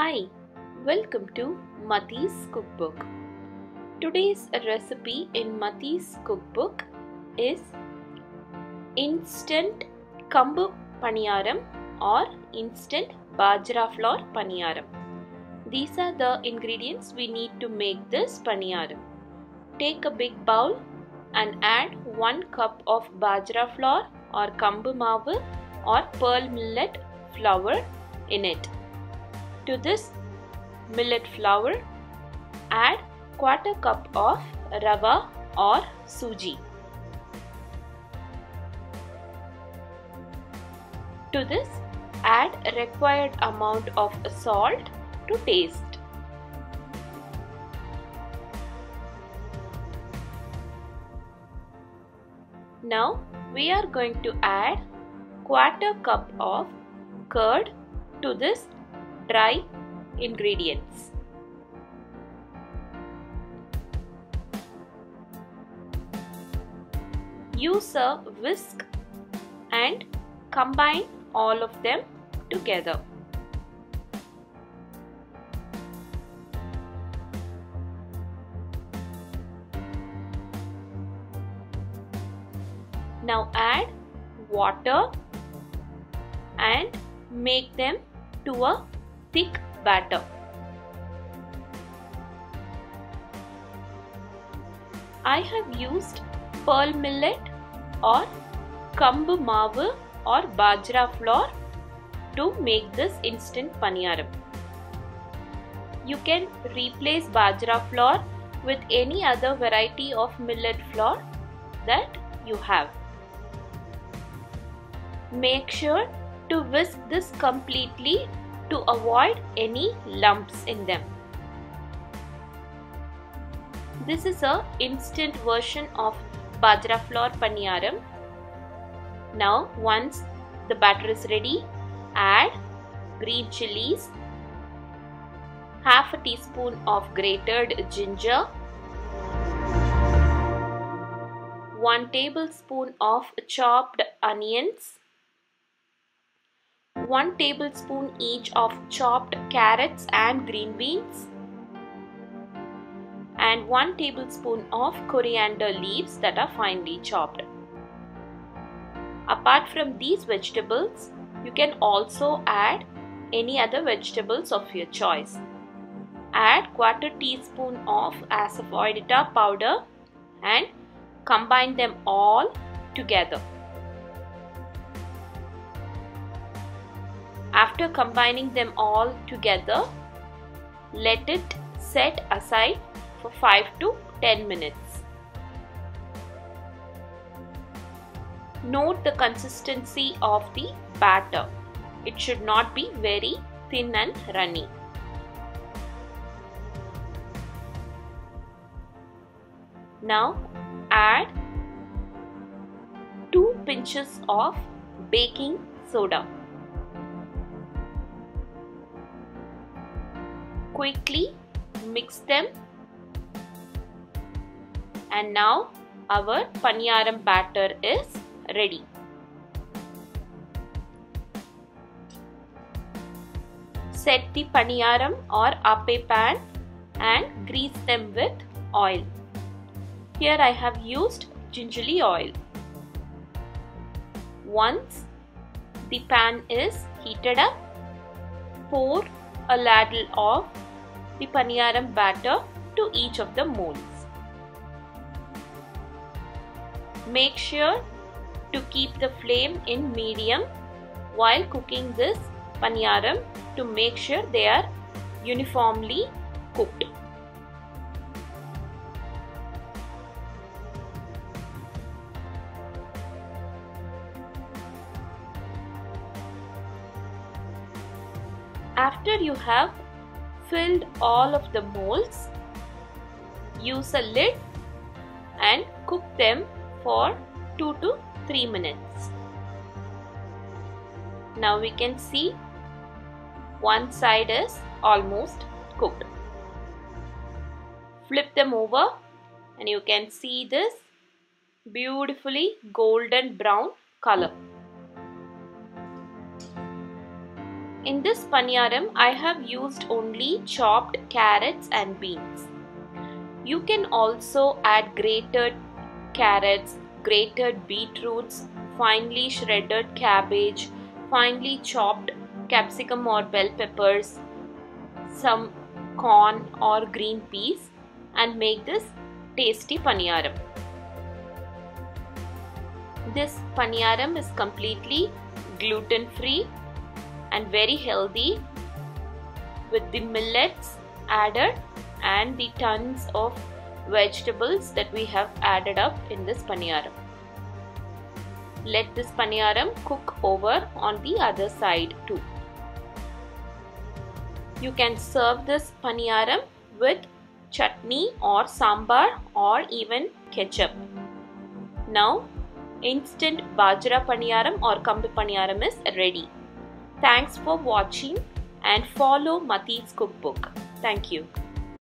Hi, welcome to Mathi's cookbook. Today's recipe in Mathi's cookbook is instant kambu paniyaram or instant bajra flour paniyaram. These are the ingredients we need to make this paniyaram. Take a big bowl and add 1 cup of bajra flour or kambu maavu or pearl millet flour in it. To this millet flour, add quarter cup of rava or suji. To this, add required amount of salt to taste. Now we are going to add quarter cup of curd to this dry ingredients. Use a whisk and combine all of them together. Now add water and make them to a thick batter. I have used pearl millet or kambu maavu or bajra flour to make this instant paniyaram. You can replace bajra flour with any other variety of millet flour that you have. Make sure to whisk this completely to avoid any lumps in them. This is a instant version of bajra flour paniyaram. Now once the batter is ready, add green chilies, half a teaspoon of grated ginger, 1 tablespoon of chopped onions, 1 tablespoon each of chopped carrots and green beans and 1 tablespoon of coriander leaves that are finely chopped. Apart from these vegetables, you can also add any other vegetables of your choice. Add quarter teaspoon of asafoetida powder and combine them all together. After combining them all together, let it set aside for 5 to 10 minutes. Note the consistency of the batter. It should not be very thin and runny. Now add 2 pinches of baking soda. Quickly mix them and now our paniyaram batter is ready. Set the paniyaram or appe pan and grease them with oil. Here I have used gingerly oil. Once the pan is heated up, pour a ladle of the paniyaram batter to each of the molds. Make sure to keep the flame in medium while cooking this paniyaram to make sure they are uniformly cooked. After you have filled all of the molds, use a lid and cook them for 2 to 3 minutes. Now we can see one side is almost cooked. Flip them over and you can see this beautifully golden brown color. In this paniyaram, I have used only chopped carrots and beans. You can also add grated carrots, grated beetroots, finely shredded cabbage, finely chopped capsicum or bell peppers, some corn or green peas and make this tasty paniyaram. This paniyaram is completely gluten free and very healthy with the millets added and the tons of vegetables that we have added up in this paniyaram. Let this paniyaram cook over on the other side too. You can serve this paniyaram with chutney or sambar or even ketchup. Now instant bajra paniyaram or kambu paniyaram is ready. Thanks for watching and follow Mathi's cookbook. Thank you.